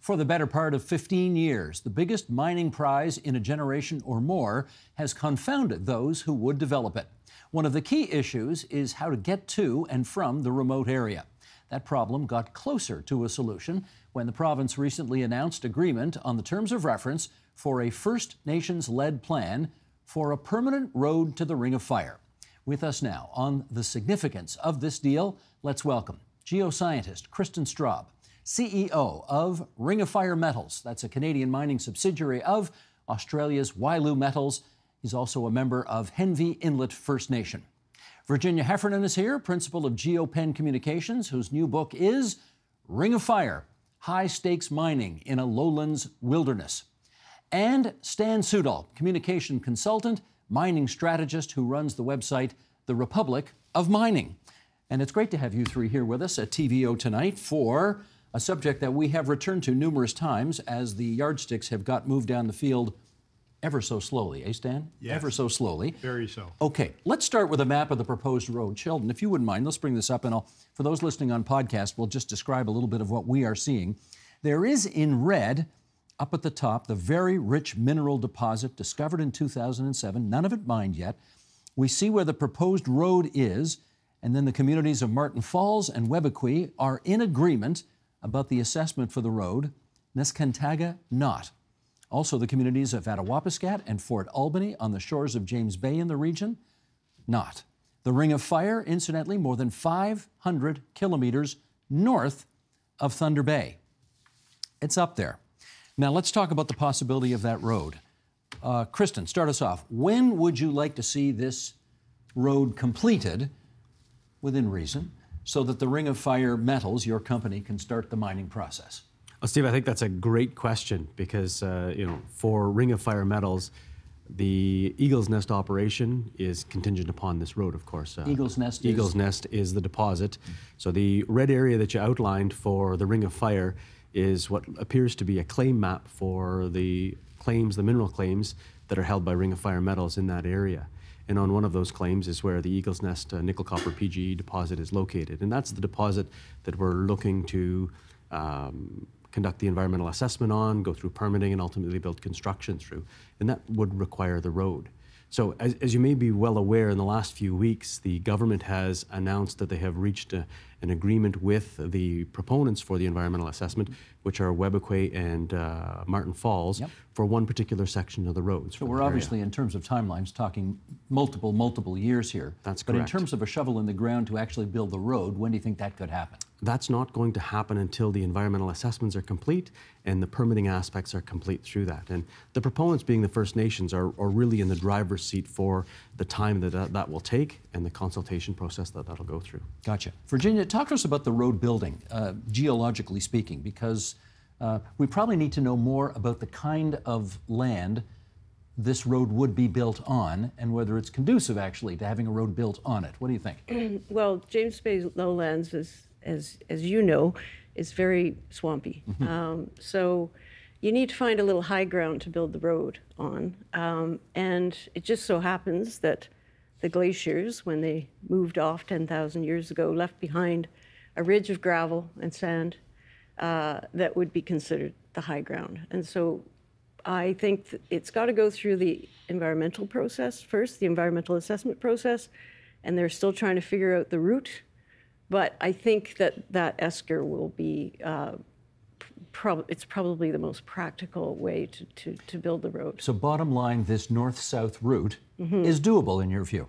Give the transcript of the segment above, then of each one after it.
For the better part of 15 years, the biggest mining prize in a generation or more has confounded those who would develop it. One of the key issues is how to get to and from the remote area. That problem got closer to a solution when the province recently announced agreement on the terms of reference for a First Nations led plan for a permanent road to the Ring of Fire. With us now on the significance of this deal, let's welcome geoscientist Kristan Straub. CEO of Ring of Fire Metals. That's a Canadian mining subsidiary of Australia's Wyloo Metals. He's also a member of Henvey Inlet First Nation. Virginia Heffernan is here, principal of GeoPen Communications, whose new book is Ring of Fire High Stakes Mining in a Lowlands Wilderness. And Stan Sudol, communication consultant, mining strategist who runs the website The Republic of Mining. And it's great to have you three here with us at TVO tonight for a subject that we have returned to numerous times as the yardsticks have got moved down the field ever so slowly, eh, Stan? Yes. Ever so slowly. Very so. Okay, let's start with a map of the proposed road. Sheldon, if you wouldn't mind, let's bring this up, and I'll, for those listening on podcast, we'll just describe a little bit of what we are seeing. There is in red, up at the top, the very rich mineral deposit discovered in 2007, none of it mined yet. We see where the proposed road is, and then the communities of Martin Falls and Webequie are in agreement about the assessment for the road, Neskantaga not. Also, the communities of Attawapiskat and Fort Albany on the shores of James Bay in the region, not. The Ring of Fire, incidentally, more than 500 kilometers north of Thunder Bay. It's up there. Now, let's talk about the possibility of that road. Uh, Kristan, start us off. When would you like to see this road completed, within reason, so that the Ring of Fire Metals, your company, can start the mining process? Well, Steve, I think that's a great question because uh, you know for Ring of Fire Metals, the Eagle's Nest operation is contingent upon this road, of course. Uh, Eagle's Nest. Eagle's is... Nest is the deposit. So the red area that you outlined for the Ring of Fire is what appears to be a claim map for the claims, the mineral claims that are held by Ring of Fire Metals in that area. And on one of those claims is where the Eagle's Nest uh, nickel copper PGE deposit is located. And that's the deposit that we're looking to um, conduct the environmental assessment on, go through permitting, and ultimately build construction through. And that would require the road. So, as, as, you may be well aware, in the last few weeks, the government has announced that they have reached a, an agreement with the proponents for the environmental assessment, which are Webequie and uh, Martin Falls, yep. for one particular section of the roads. So, we're obviously, in terms of timelines, talking multiple, multiple years here. That's correct. But in terms of a shovel in the ground to actually build the road, when do you think that could happen? That's not going to happen until the environmental assessments are complete and the permitting aspects are complete through that. And the proponents, being the First Nations, are, are really in the driver's seat for the time that, that that will take and the consultation process that that'll go through. Gotcha. Virginia, talk to us about the road building, uh, geologically speaking, because uh, we probably need to know more about the kind of land this road would be built on and whether it's conducive actually to having a road built on it. What do you think? well, James Bay lowlands is as as you know, is very swampy. Mm-hmm. Um, so you need to find a little high ground to build the road on. Um, and it just so happens that the glaciers, when they moved off 10,000 years ago, left behind a ridge of gravel and sand uh, that would be considered the high ground. And so I think it's got to go through the environmental process first, the environmental assessment process, and they're still trying to figure out the route but I think that that esker will be, uh, prob it's probably the most practical way to, to, to, build the road. So bottom line, this north-south route mm -hmm. is doable in your view?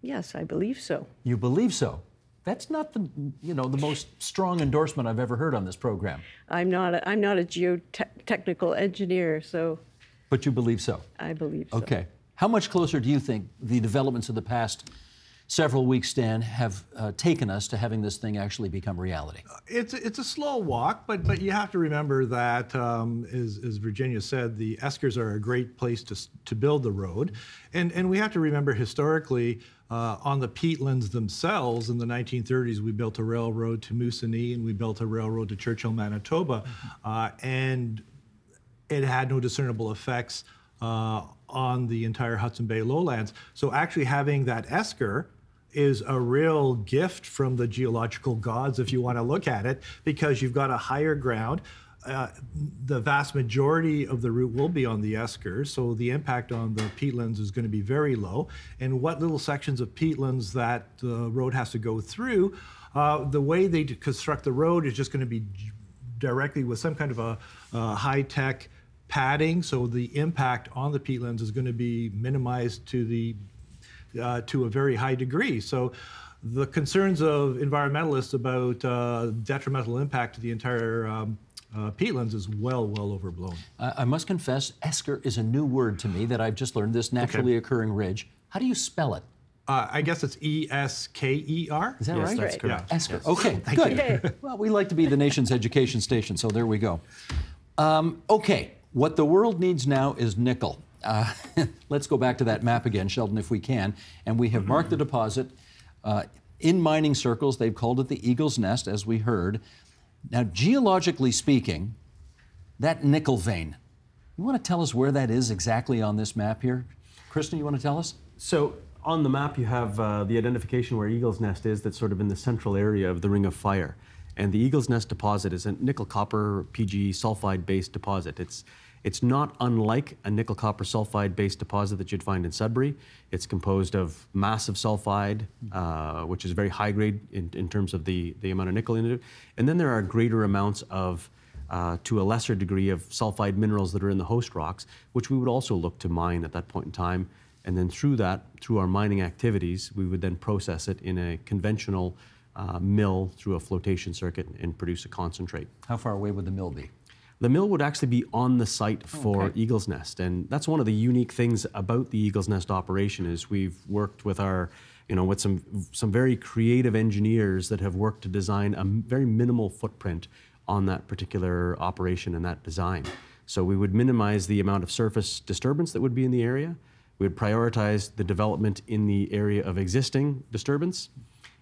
Yes, I believe so. You believe so? That's not the, you know, the most strong endorsement I've ever heard on this program. I'm not a, I'm not a geotechnical engineer, so. But you believe so? I believe so. Okay. How much closer do you think the developments of the past several weeks, Stan, have uh, taken us to having this thing actually become reality? Uh, it's it's a slow walk, but but you have to remember that, um, as, as Virginia said, the Eskers are a great place to to build the road, and and we have to remember historically. Uh, on the peatlands themselves, in the 1930s, we built a railroad to Moosonee and we built a railroad to Churchill, Manitoba, mm-hmm. uh, and it had no discernible effects uh, on the entire Hudson Bay lowlands. So actually having that esker is a real gift from the geological gods, if you want to look at it, because you've got a higher ground. uh, the vast majority of the route will be on the esker, so the impact on the peatlands is going to be very low. And what little sections of peatlands that the road has to go through, uh, the way they construct the road is just going to be directly with some kind of a, a high-tech padding, so the impact on the peatlands is going to be minimized to the uh, to a very high degree. So the concerns of environmentalists about uh, detrimental impact to the entire um, uh, peatlands is well, well overblown. I, I must confess, esker is a new word to me that I've just learned. This naturally occurring ridge. How do you spell it? Uh, I guess it's E S K E R. Is that Yes, right? that's Right. correct. Esker. Okay, Thank good. well, we like to be the nation's education station, so there we go. Um, okay, what the world needs now is nickel. Uh, let's go back to that map again, Sheldon, if we can. And we have marked the deposit. Uh, in mining circles, they've called it the Eagle's Nest, as we heard. Now, geologically speaking, that nickel vein, you want to tell us where that is exactly on this map here? Kristan, you want to tell us? So on the map, you have uh, the identification where Eagle's Nest is. That's sort of in the central area of the Ring of Fire. And the Eagle's Nest deposit is a nickel copper PG sulfide based deposit. It's it's not unlike a nickel copper sulfide based deposit that you'd find in Sudbury. It's composed of massive sulfide, uh, which is very high grade in, in terms of the, the amount of nickel in it. And then there are greater amounts of uh, to a lesser degree of sulfide minerals that are in the host rocks, which we would also look to mine at that point in time. And then through that, through our mining activities, we would then process it in a conventional uh, mill through a flotation circuit and produce a concentrate. How far away would the mill be? The mill would actually be on the site oh, for okay. Eagle's Nest, and that's one of the unique things about the Eagle's Nest operation is we've worked with our, you know, with some some very creative engineers that have worked to design a very minimal footprint on that particular operation and that design. So we would minimize the amount of surface disturbance that would be in the area. We would prioritize the development in the area of existing disturbance.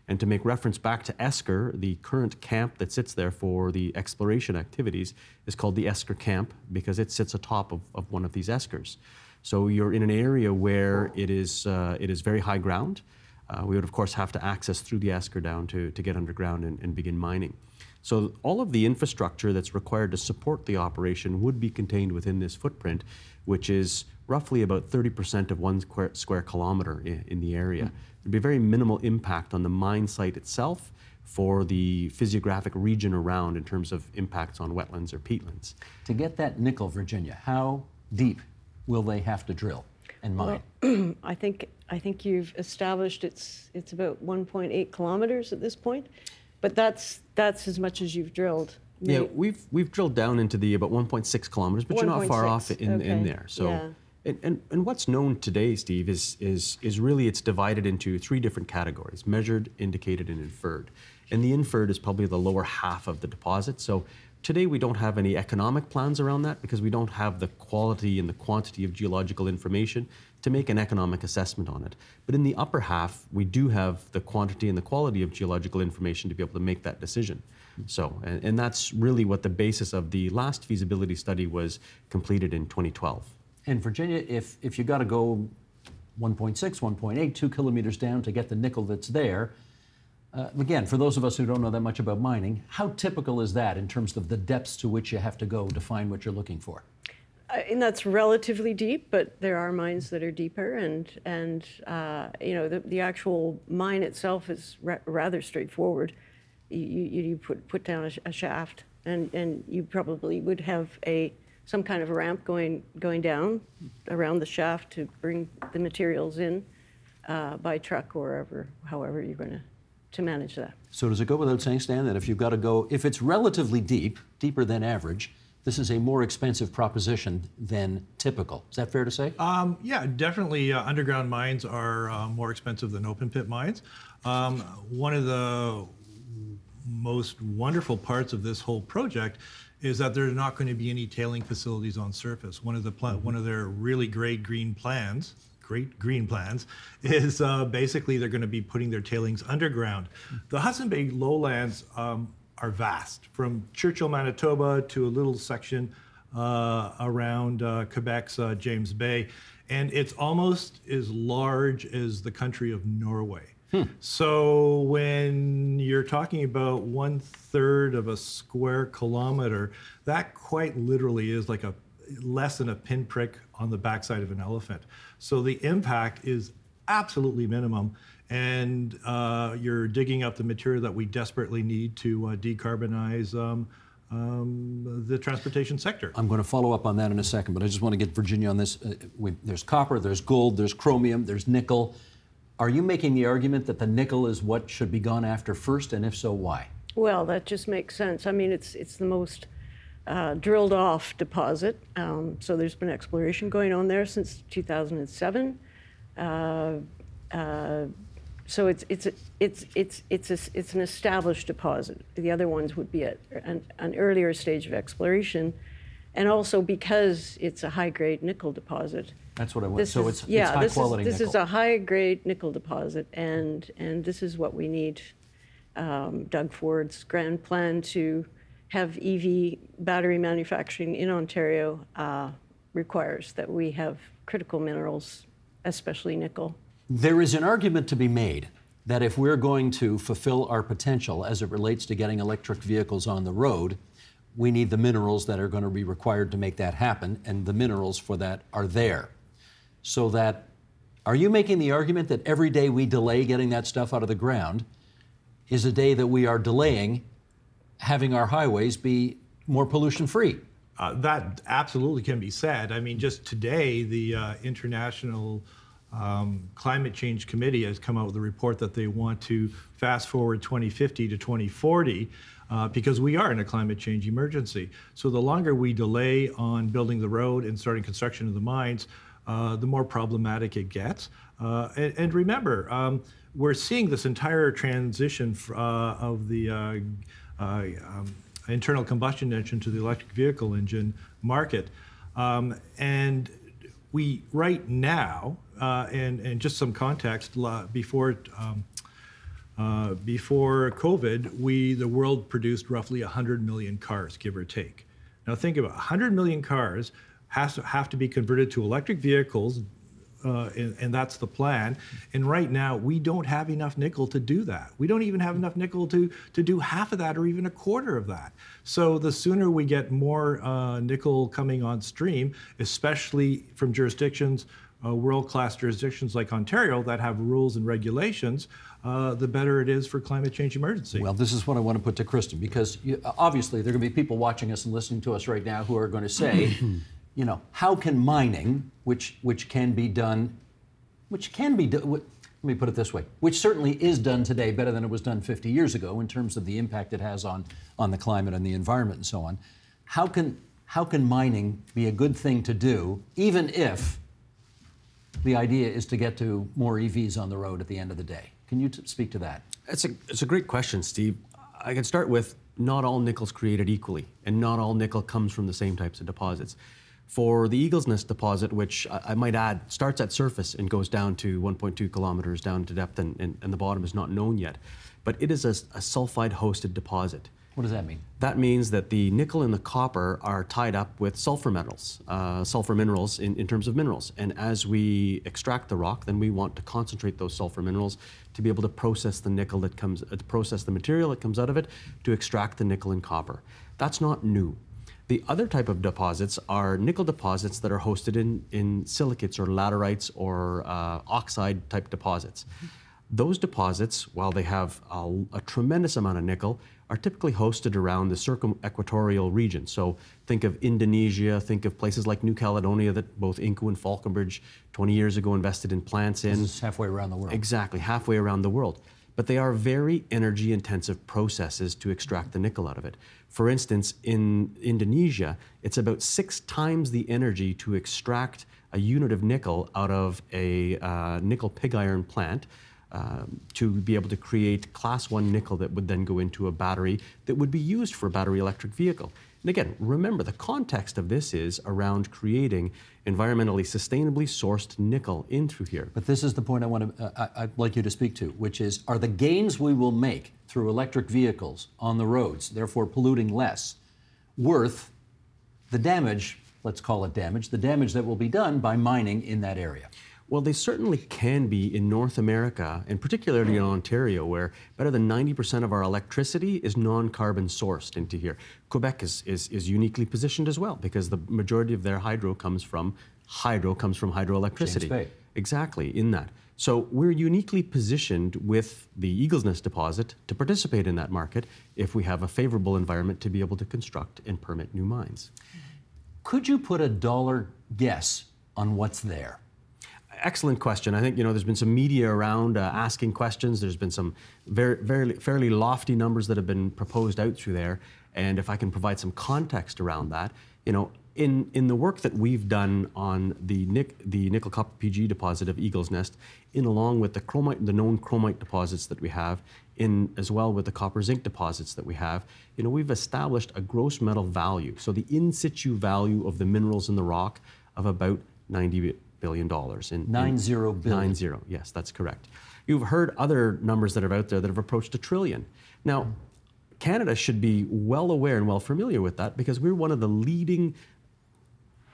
And to make reference back to Esker, the current camp that sits there for the exploration activities is called the Esker Camp because it sits atop of, of one of these Eskers. So you're in an area where it is, uh, it is very high ground. Uh, we would, of course, have to access through the Esker down to, to get underground and, and begin mining. So all of the infrastructure that's required to support the operation would be contained within this footprint, which is roughly about 30% of one square, square kilometer in, in the area. Hmm. There'd be very minimal impact on the mine site itself for the physiographic region around in terms of impacts on wetlands or peatlands. To get that nickel, Virginia, how deep will they have to drill and mine? I think, I think you've established it's, it's about 1.8 kilometers at this point, but that's, that's as much as you've drilled. Yeah, we've we've drilled down into the about 1.6 kilometers, but you're not far off 1.6, in, in there. So, yeah. and, and and what's known today, Steve, is is is really it's divided into three different categories: measured, indicated, and inferred. And the inferred is probably the lower half of the deposit. So. Today, we don't have any economic plans around that because we don't have the quality and the quantity of geological information to make an economic assessment on it. But in the upper half, we do have the quantity and the quality of geological information to be able to make that decision. So, and, and that's really what the basis of the last feasibility study was completed in 2012. And Virginia, if, if you got to go 1.6, 1.8, two kilometers down to get the nickel that's there, uh, again, for those of us who don't know that much about mining, how typical is that in terms of the depths to which you have to go to find what you're looking for? And that's relatively deep, but there are mines that are deeper, and and uh, you know the, the actual mine itself is ra- rather straightforward. You, you, you put put down a, sh- a shaft, and, and you probably would have a some kind of a ramp going going down around the shaft to bring the materials in uh, by truck or wherever, however you're going to to manage that. So does it go without saying, Stan, that if you've got to go, if it's relatively deep, deeper than average, this is a more expensive proposition than typical. Is that fair to say? Um, yeah, definitely. Uh, underground mines are uh, more expensive than open pit mines. Um, one of the most wonderful parts of this whole project is that there's not going to be any tailing facilities on surface. One of the pla- one of their really great green plans, great green plans, is uh, basically they're going to be putting their tailings underground. The Hudson Bay lowlands um, are vast, from Churchill, Manitoba, to a little section uh, around uh, Quebec's uh, James Bay, and it's almost as large as the country of Norway. So when you're talking about one third of a square kilometer, that quite literally is like a less than a pinprick on the backside of an elephant. So the impact is absolutely minimum. And uh, you're digging up the material that we desperately need to uh, decarbonize um, um, the transportation sector. I'm going to follow up on that in a second, but I just want to get Virginia on this. Uh, we, there's copper, there's gold, there's chromium, there's nickel. Are you making the argument that the nickel is what should be gone after first, and if so, why? Well, that just makes sense. I mean, it's it's the most uh, drilled off deposit. Um, so there's been exploration going on there since 2007. Uh, uh, so it's it's it's it's it's a, it's an established deposit. The other ones would be at an, an earlier stage of exploration, and also because it's a high grade nickel deposit. That's what I want. So is, it's, yeah, it's high this quality is, this nickel. is a high grade nickel deposit, and and this is what we need. Um, Doug Ford's grand plan to have EV battery manufacturing in Ontario uh, requires that we have critical minerals, especially nickel. There is an argument to be made that if we're going to fulfill our potential as it relates to getting electric vehicles on the road, we need the minerals that are going to be required to make that happen, and the minerals for that are there. So that, are you making the argument that every day we delay getting that stuff out of the ground is a day that we are delaying having our highways be more pollution free? Uh, that absolutely can be said. I mean, just today, the uh, International um, Climate Change Committee has come out with a report that they want to fast forward 2050 to 2040 uh, because we are in a climate change emergency. So the longer we delay on building the road and starting construction of the mines, uh, the more problematic it gets. Uh, and, and, remember, um, we're seeing this entire transition uh, of the uh, uh, um, internal combustion engine to the electric vehicle engine market. Um, and we, right now, uh, and, and just some context, before, um, uh, before COVID, we, the world produced roughly 100 million cars, give or take. Now think about 100 million cars has to have to be converted to electric vehicles uh, and, and, that's the plan. And right now, we don't have enough nickel to do that. We don't even have enough nickel to, to do half of that or even a quarter of that. So the sooner we get more uh, nickel coming on stream, especially from jurisdictions, uh, world-class jurisdictions like Ontario that have rules and regulations, uh, the better it is for climate change emergency. Well, this is what I want to put to Kristan because you, obviously there are going to be people watching us and listening to us right now who are going to say, you know, how can mining, which which can be done, which can be done. Let me put it this way, which certainly is done today better than it was done 50 years ago in terms of the impact it has on, on the climate and the environment and so on. How can, how can mining be a good thing to do, even if the idea is to get to more EVs on the road at the end of the day? Can you speak to that? It's a, it's a great question, Steve. I can start with not all nickel's created equally, and not all nickel comes from the same types of deposits. For the Eagle's Nest deposit, which I might add starts at surface and goes down to 1.2 kilometers down to depth, and, and, and the bottom is not known yet, but it is a, a sulfide hosted deposit. What does that mean? That means that the nickel and the copper are tied up with sulfur metals, uh, sulfur minerals in, in terms of minerals. And as we extract the rock, then we want to concentrate those sulfur minerals to be able to process the nickel that comes, uh, to process the material that comes out of it to extract the nickel and copper. That's not new. The other type of deposits are nickel deposits that are hosted in, in silicates or laterites or uh, oxide type deposits. Those deposits, while they have a, a, tremendous amount of nickel, are typically hosted around the circumequatorial region. So think of Indonesia, think of places like New Caledonia that both Inco and Falconbridge 20 years ago invested in plants in. This is halfway around the world. Exactly, halfway around the world. But they are very energy intensive processes to extract the nickel out of it. For instance, in Indonesia, it's about six times the energy to extract a unit of nickel out of a uh, nickel pig iron plant uh, to be able to create class one nickel that would then go into a battery that would be used for a battery electric vehicle. And again, remember the context of this is around creating environmentally sustainably sourced nickel in through here. But this is the point I want to, uh, I'd like you to speak to, which is are the gains we will make through electric vehicles on the roads, therefore polluting less, worth the damage, let's call it damage, the damage that will be done by mining in that area? Well, they certainly can be in North America, and particularly in Ontario, where better than 90% of our electricity is non carbon sourced into here. Quebec is, is, is uniquely positioned as well because the majority of their hydro comes from hydro comes from hydroelectricity. Exactly, in that. So we're uniquely positioned with the Eagles Nest deposit to participate in that market if we have a favorable environment to be able to construct and permit new mines. Could you put a dollar guess on what's there? Excellent question. I think you know there's been some media around uh, asking questions. There's been some very, very fairly lofty numbers that have been proposed out through there. And if I can provide some context around that, you know, in, in the work that we've done on the, the nickel copper PG deposit of Eagle's Nest, in along with the chromite, the known chromite deposits that we have, in as well with the copper zinc deposits that we have, you know, we've established a gross metal value, so the in situ value of the minerals in the rock of about 90 billion dollars. In, Nine in, zero billion. Nine zero. Yes, that's correct. You've heard other numbers that are out there that have approached a trillion. Now. Canada should be well aware and well familiar with that because we're one of the leading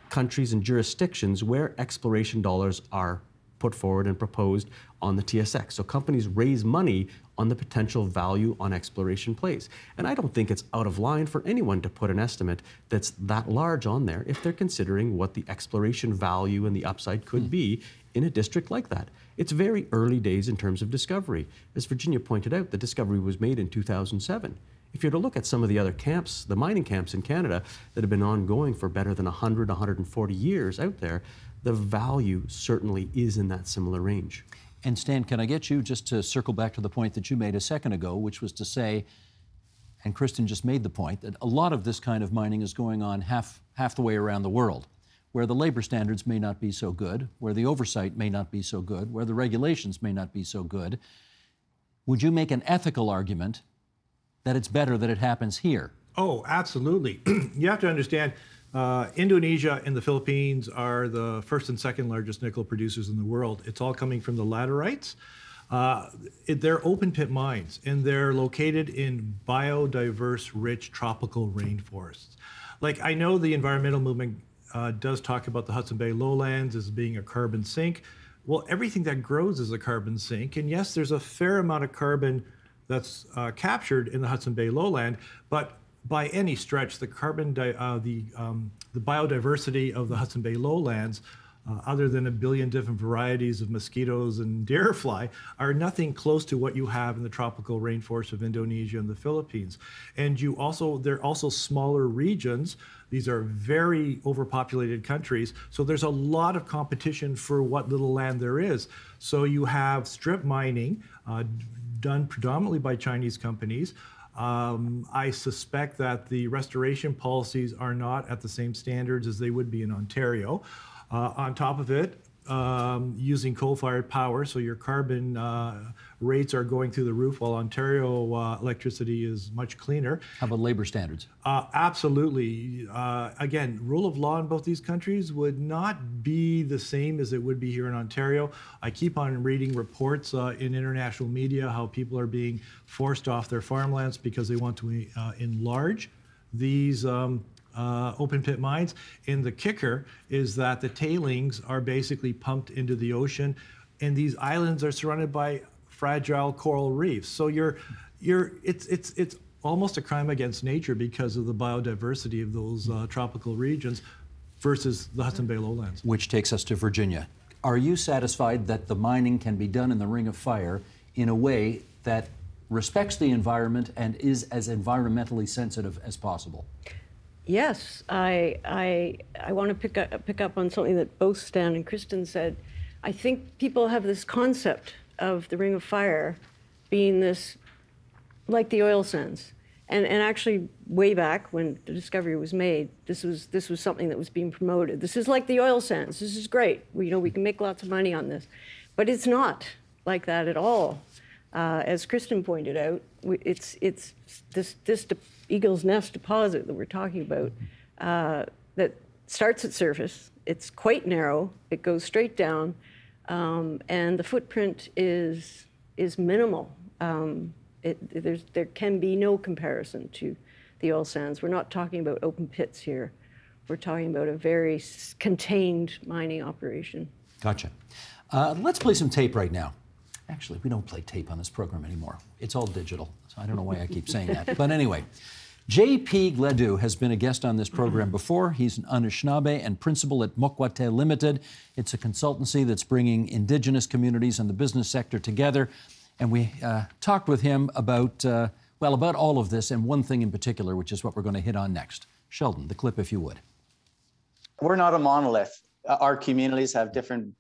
countries and jurisdictions where exploration dollars are put forward and proposed on the TSX. So companies raise money on the potential value on exploration plays. And I don't think it's out of line for anyone to put an estimate that's that large on there if they're considering what the exploration value and the upside could hmm. be in a district like that. It's very early days in terms of discovery. As Virginia pointed out, the discovery was made in 2007. If you were to look at some of the other camps, the mining camps in Canada that have been ongoing for better than 100, 140 years out there, the value certainly is in that similar range. And Stan, can I get you just to circle back to the point that you made a second ago, which was to say, and Kristan just made the point, that a lot of this kind of mining is going on half, half the way around the world, where the labor standards may not be so good, where the oversight may not be so good, where the regulations may not be so good. Would you make an ethical argument that it's better that it happens here? Oh, absolutely. you have to understand uh, Indonesia and the Philippines are the first and second largest nickel producers in the world. It's all coming from the laterites. Uh, it, they're open pit mines and they're located in biodiverse, rich tropical rainforests. Like, I know the environmental movement uh, does talk about the Hudson Bay lowlands as being a carbon sink. Well, everything that grows is a carbon sink. And yes, there's a fair amount of carbon that's uh, captured in the Hudson Bay lowland, but by any stretch, the carbon, di- uh, the, um, the biodiversity of the Hudson Bay lowlands, uh, other than a billion different varieties of mosquitoes and deer fly, are nothing close to what you have in the tropical rainforest of Indonesia and the Philippines. And you also, they're also smaller regions. These are very overpopulated countries. So there's a lot of competition for what little land there is. So you have strip mining uh, done predominantly by Chinese companies. Um, I suspect that the restoration policies are not at the same standards as they would be in Ontario. Uh, on top of it, um, using coal-fired power, so your carbon uh, rates are going through the roof, while Ontario uh, electricity is much cleaner. How about labor standards? Uh, absolutely. Uh, again, rule of law in both these countries would not be the same as it would be here in Ontario. I keep on reading reports uh, in international media how people are being forced off their farmlands because they want to uh, enlarge these um, uh, open pit mines. And the kicker is that the tailings are basically pumped into the ocean, and these islands are surrounded by fragile coral reefs. So you're, you're, it's, it's, it's almost a crime against nature because of the biodiversity of those uh, tropical regions versus the Hudson Bay lowlands. Which takes us to Virginia. Are you satisfied that the mining can be done in the Ring of Fire in a way that respects the environment and is as environmentally sensitive as possible? Yes, I, I, I want to pick up, pick up on something that both Stan and Kristan said. I think people have this concept of the Ring of Fire being this, like the oil sands. And, and actually, way back when the discovery was made, this was, this was something that was being promoted. This is like the oil sands. This is great. We, you know, we can make lots of money on this. But it's not like that at all. Uh, as Kristan pointed out, it's, it's this, this Eagle's Nest deposit that we're talking about uh, that starts at surface. It's quite narrow. It goes straight down, um, and the footprint is is minimal. Um, it, there can be no comparison to the oil sands. We're not talking about open pits here. We're talking about a very contained mining operation. Gotcha. Uh, let's play some tape right now. Actually, we don't play tape on this program anymore. It's all digital. So I don't know why I keep saying that. But anyway, J.P. Gladu has been a guest on this program before. He's an Anishinaabe and principal at Mokwateh Limited. It's a consultancy that's bringing indigenous communities and the business sector together. And we uh, talked with him about, uh, well, about all of this and one thing in particular, which is what we're going to hit on next. Sheldon, the clip, if you would. We're not a monolith. Our communities have different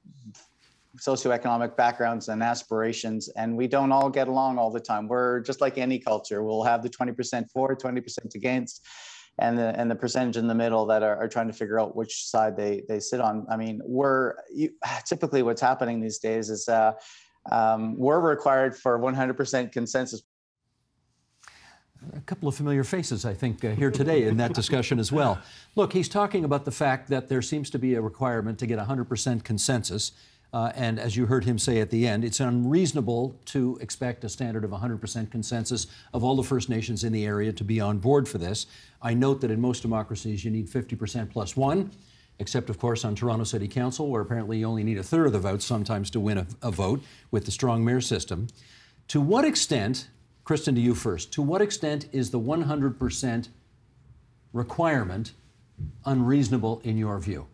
socioeconomic backgrounds and aspirations, and we don't all get along all the time. We're just like any culture. We'll have the 20% for, 20% against, and the and the percentage in the middle that are, are trying to figure out which side they they sit on. I mean, we're you, typically what's happening these days is uh, um, we're required for 100% consensus a couple of familiar faces, I think, uh, here today in that discussion as well. Look, he's talking about the fact that there seems to be a requirement to get 100% consensus. Uh, and as you heard him say at the end, it's unreasonable to expect a standard of 100% consensus of all the First Nations in the area to be on board for this. I note that in most democracies, you need 50% plus one, except, of course, on Toronto City Council, where apparently you only need a third of the votes sometimes to win a, a vote with the strong mayor system. To what extent, Kristan, to you first, to what extent is the 100% requirement unreasonable in your view?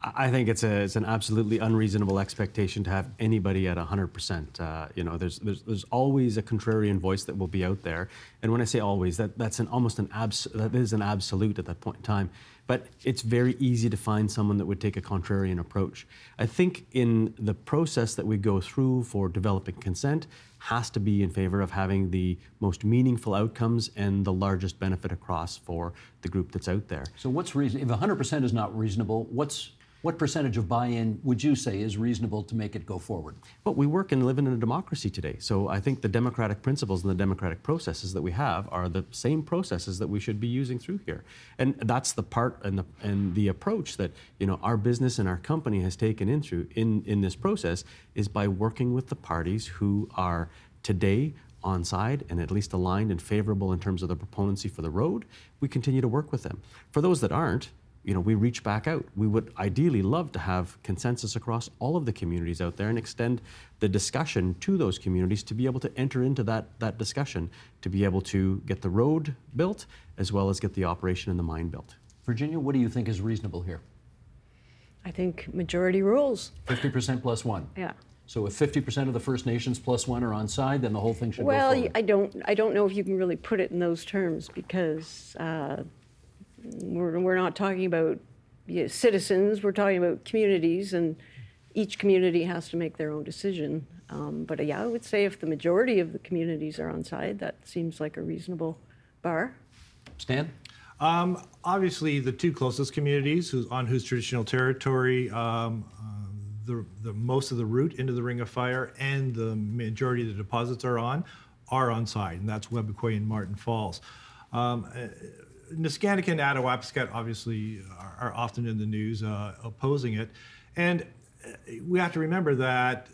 I think it's a it's an absolutely unreasonable expectation to have anybody at 100%. Uh, you know, there's, there's there's always a contrarian voice that will be out there, and when I say always, that that's an almost an abs that is an absolute at that point in time. But it's very easy to find someone that would take a contrarian approach. I think in the process that we go through for developing consent has to be in favor of having the most meaningful outcomes and the largest benefit across for the group that's out there. So what's reason if 100% is not reasonable, what's what percentage of buy-in would you say is reasonable to make it go forward? But we work and live in a democracy today. So I think the democratic principles and the democratic processes that we have are the same processes that we should be using through here. And that's the part and the and the approach that, you know, our business and our company has taken in through in, in this process is by working with the parties who are today on side and at least aligned and favorable in terms of the proponency for the road, we continue to work with them. For those that aren't, you know, we reach back out. We would ideally love to have consensus across all of the communities out there and extend the discussion to those communities to be able to enter into that, that discussion, to be able to get the road built as well as get the operation and the mine built. Virginia, what do you think is reasonable here? I think majority rules. 50% plus one. Yeah. So if 50% of the First Nations plus one are on side, then the whole thing should well, go forward. I don't, I don't know if you can really put it in those terms because uh, we're, we're not talking about you know, citizens, we're talking about communities, and each community has to make their own decision. Um, but uh, yeah, I would say if the majority of the communities are on side, that seems like a reasonable bar. Stan? Um, obviously, the two closest communities who's on whose traditional territory um, uh, the, the most of the route into the Ring of Fire and the majority of the deposits are on are on side, and that's Webequie and Martin Falls. Um, uh, Neskantaga and Attawapiskat obviously are, are, often in the news uh, opposing it. And uh, we have to remember that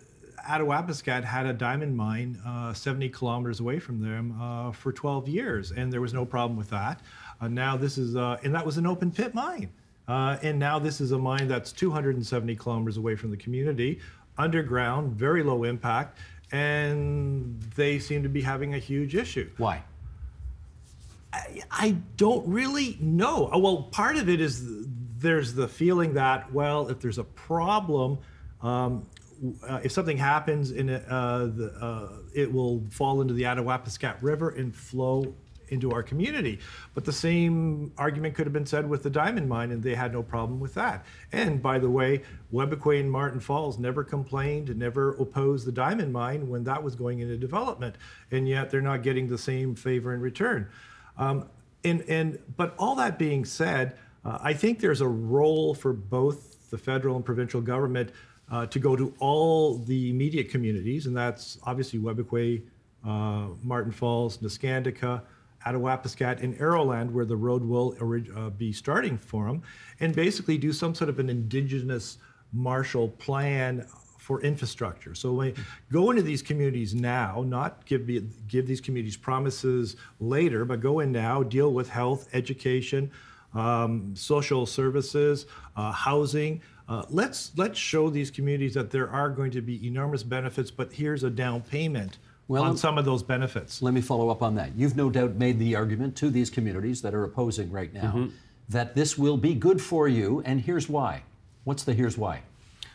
Attawapiskat had a diamond mine uh, 70 kilometers away from them uh, for 12 years, and there was no problem with that. Uh, now this is, uh, and that was an open pit mine. and now this is a mine that's 270 kilometers away from the community, underground, very low impact, and they seem to be having a huge issue. Why? I, don't really know. Uh, well, part of it is there's the feeling that, well, if there's a problem, um, uh, if something happens in it, uh, the, uh, it will fall into the Attawapiskat River and flow into our community. But the same argument could have been said with the diamond mine, and they had no problem with that. And by the way, Webequie and Martin Falls never complained, never opposed the diamond mine when that was going into development, and yet they're not getting the same favor in return. Um, and, and, but all that being said, uh, I think there's a role for both the federal and provincial government uh, to go to all the immediate communities, and that's obviously Webequie, uh, Martin Falls, Neskantaga, Attawapiskat, and Aroland, where the road will uh, be starting for them, and basically do some sort of an indigenous Marshall Plan for infrastructure. So when go into these communities now, not give give these communities promises later, but go in now, deal with health, education, um, social services, uh, housing. Uh, let's let's show these communities that there are going to be enormous benefits, but here's a down payment Well, on some of those benefits. Let me follow up on that. You've no doubt made the argument to these communities that are opposing right now that this will be good for you, and here's why. What's the here's why?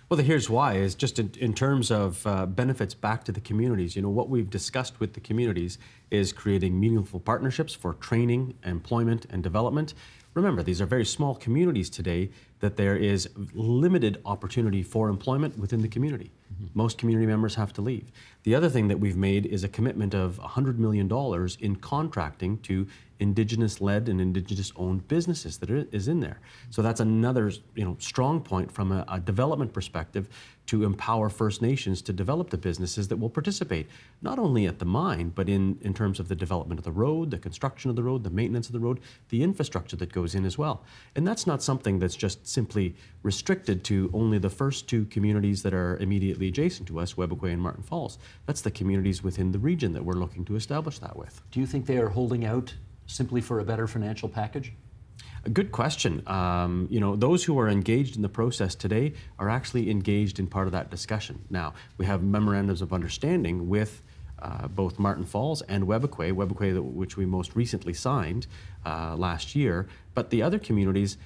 Well, here's why is just in, in terms of uh, benefits back to the communities. You know, what we've discussed with the communities is creating meaningful partnerships for training, employment, and development. Remember, these are very small communities today that there is limited opportunity for employment within the community. Most community members have to leave. The other thing that we've made is a commitment of $100 million in contracting to indigenous led and indigenous owned businesses that is in there. So that's another you know strong point from a, a development perspective to empower First Nations to develop the businesses that will participate not only at the mine but in, in terms of the development of the road, the construction of the road, the maintenance of the road, the infrastructure that goes in as well. And that's not something that's just simply restricted to only the first two communities that are immediately adjacent to us, Webequie and Martin Falls. That's the communities within the region that we're looking to establish that with. Do you think they are holding out simply for a better financial package? A good question. Um, you know, those who are engaged in the process today are actually engaged in part of that discussion. Now, we have memorandums of understanding with uh, both Martin Falls and Webequie, that- which we most recently signed uh, last year, but the other communities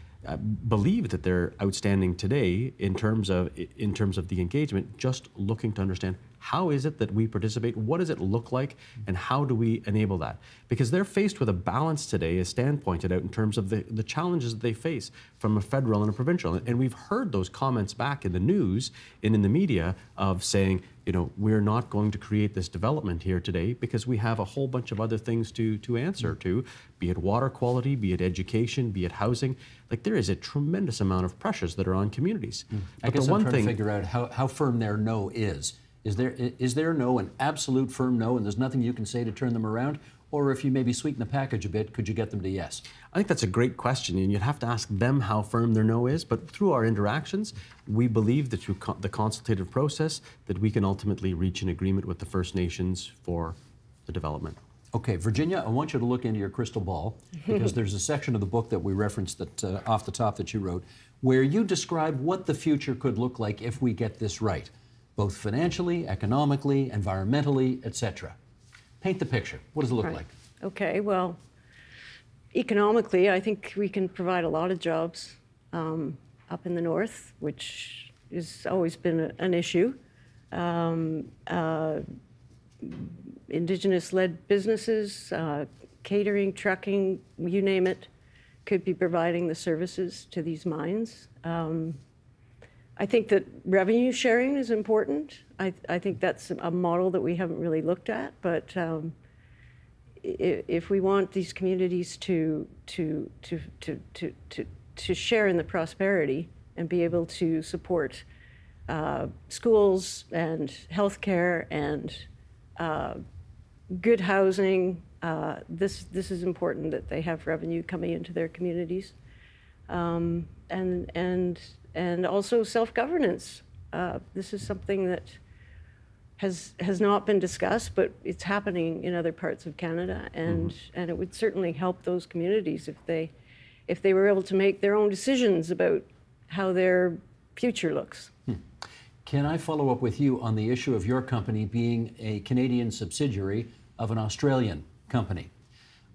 believe that they're outstanding today in terms of in terms of the engagement. Just looking to understand how is it that we participate, what does it look like, and how do we enable that? Because they're faced with a balance today, as Stan pointed out, in terms of the, the challenges that they face from a federal and a provincial. And we've heard those comments back in the news and in the media of saying, you know, we're not going to create this development here today because we have a whole bunch of other things to to answer to, be it water quality, be it education, be it housing. Like there is a tremendous amount of pressures that are on communities. Hmm. I But guess the I'm one trying thing to figure out how, how firm their no is. Is there is there no an absolute firm no, and there's nothing you can say to turn them around? Or if you maybe sweeten the package a bit, could you get them to yes? I think that's a great question, and you'd have to ask them how firm their no is. But through our interactions, we believe that through co- the consultative process, that we can ultimately reach an agreement with the First Nations for the development. Okay, Virginia, I want you to look into your crystal ball because there's a section of the book that we referenced that uh, off the top that you wrote where you describe what the future could look like if we get this right, both financially, economically, environmentally, etc. Paint the picture. What does it look Right. like? Okay, well, economically, I think we can provide a lot of jobs um, up in the north, which has always been a, an issue. Um, uh, Indigenous-led businesses, uh, catering, trucking, you name it, could be providing the services to these mines. Um, I think that revenue sharing is important. I, I think that's a model that we haven't really looked at, but um, if we want these communities to to to to to to, to share in the prosperity and be able to support uh, schools and healthcare and uh, good housing, uh, this this is important that they have revenue coming into their communities, um, and and and also self governance. Uh, this is something that has has not been discussed, but it's happening in other parts of Canada, and and it would certainly help those communities if they if they were able to make their own decisions about how their future looks. Can I follow up with you on the issue of your company being a Canadian subsidiary of an Australian company?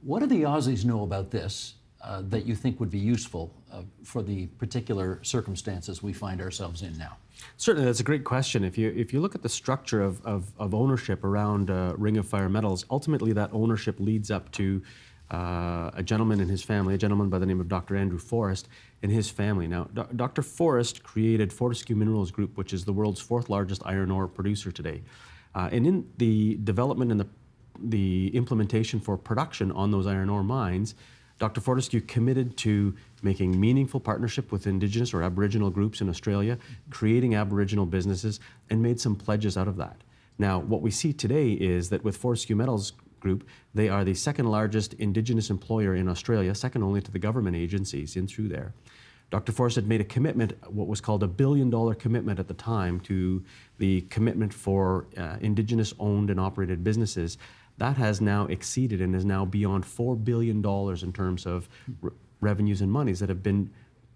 What do the Aussies know about this uh, that you think would be useful uh, for the particular circumstances we find ourselves in now? Certainly, that's a great question. If you if you look at the structure of, of, of ownership around uh, Ring of Fire Metals, ultimately that ownership leads up to uh, a gentleman and his family, a gentleman by the name of Dr. Andrew Forrest and his family. Now, Do- Dr. Forrest created Fortescue Minerals Group, which is the world's fourth largest iron ore producer today. Uh, and in the development and the, the implementation for production on those iron ore mines, Dr. Fortescue committed to making meaningful partnership with Indigenous or Aboriginal groups in Australia, creating Aboriginal businesses, and made some pledges out of that. Now, what we see today is that with Fortescue Metals Group, they are the second largest Indigenous employer in Australia, second only to the government agencies in through there. Dr. Forrest had made a commitment, what was called a billion dollar commitment at the time, to the commitment for uh, Indigenous owned and operated businesses. That has now exceeded and is now beyond $4 billion in terms of r- revenues and monies that have been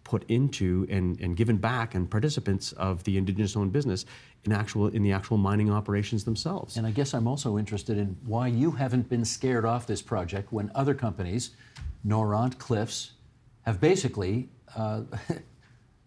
put into and, and given back and participants of the indigenous owned business in actual in the actual mining operations themselves. And I guess I'm also interested in why you haven't been scared off this project when other companies, Noront, Cliffs, have basically, uh,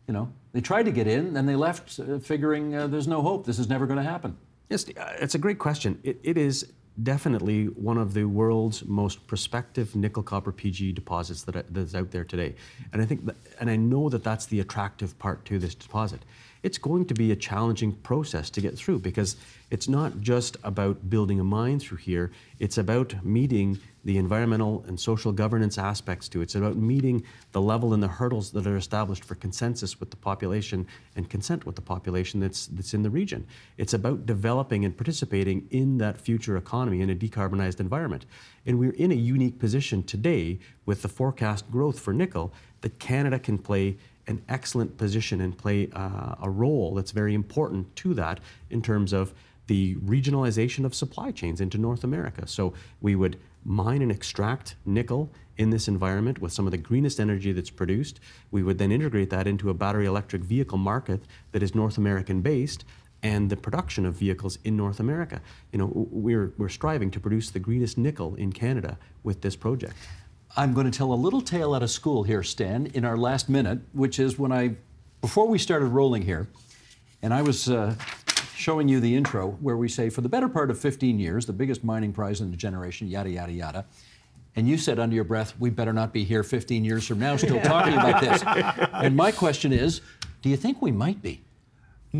you know, they tried to get in, then they left, uh, figuring uh, there's no hope. This is never going to happen. Yes, uh, it's a great question. It, it is definitely one of the world's most prospective nickel copper PG deposits that, that's out there today. And I think that, and I know that that's the attractive part to this deposit. It's going to be a challenging process to get through because it's not just about building a mine through here, it's about meeting the environmental and social governance aspects to it. It's about meeting the level and the hurdles that are established for consensus with the population and consent with the population that's, that's in the region. It's about developing and participating in that future economy in a decarbonized environment. And we're in a unique position today with the forecast growth for nickel that Canada can play an excellent position and play uh, a role that's very important to that in terms of the regionalization of supply chains into North America. So we would mine and extract nickel in this environment with some of the greenest energy that's produced. We would then integrate that into a battery electric vehicle market that is North American based and the production of vehicles in North America. You know, we're, we're striving to produce the greenest nickel in Canada with this project. I'm going to tell a little tale out of school here, Stan, in our last minute, which is when I, before we started rolling here, and I was uh, showing you the intro where we say, for the better part of 15 years, the biggest mining prize in the generation, yada, yada, yada. And you said under your breath, we better not be here 15 years from now still talking about this. And my question is, do you think we might be?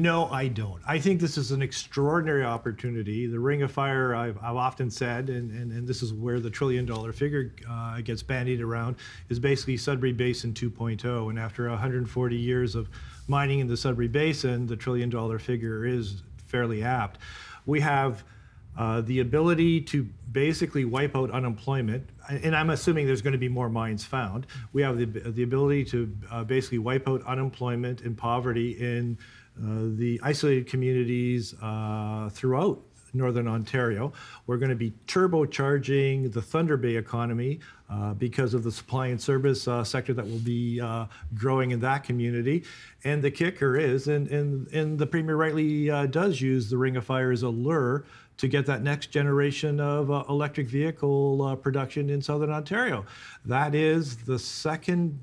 No, I don't. I think this is an extraordinary opportunity. The Ring of Fire, I've, I've often said, and, and, and, this is where the trillion dollar figure uh, gets bandied around, is basically Sudbury Basin 2.0. And after 140 years of mining in the Sudbury Basin, the trillion dollar figure is fairly apt. We have uh, the ability to basically wipe out unemployment, and I'm assuming there's going to be more mines found. We have the, the ability to uh, basically wipe out unemployment and poverty in the isolated communities uh, throughout Northern Ontario. We're going to be turbocharging the Thunder Bay economy uh, because of the supply and service uh, sector that will be uh, growing in that community. And the kicker is, and, and, and the Premier rightly uh, does use the Ring of Fire as a lure to get that next generation of uh, electric vehicle uh, production in Southern Ontario. That is the second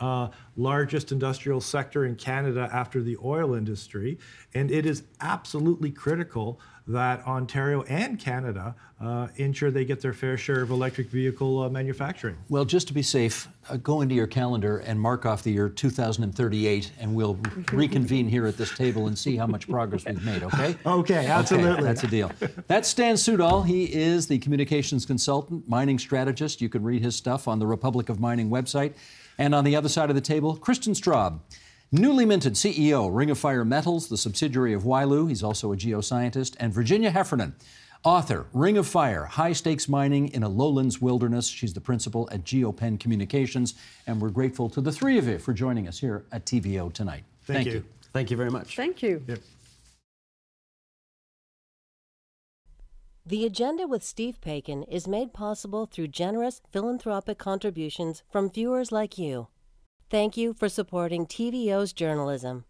uh, largest industrial sector in Canada after the oil industry. And it is absolutely critical that Ontario and Canada uh, ensure they get their fair share of electric vehicle uh, manufacturing. Well, just to be safe, uh, go into your calendar and mark off the year 2038, and we'll reconvene here at this table and see how much progress we've made, okay? Okay, absolutely. Okay, that's a deal. That's Stan Sudol. He is the communications consultant, mining strategist. You can read his stuff on the Republic of Mining website. And on the other side of the table, Kristan Straub. Newly minted CEO, Ring of Fire Metals, the subsidiary of Wyloo. He's also a geoscientist. And Virginia Heffernan, author, Ring of Fire, High Stakes Mining in a Lowlands Wilderness. She's the principal at GeoPen Communications. And we're grateful to the three of you for joining us here at TVO tonight. Thank, Thank you. you. Thank you very much. Thank you. Yep. The Agenda with Steve Paikin is made possible through generous philanthropic contributions from viewers like you. Thank you for supporting TVO's journalism.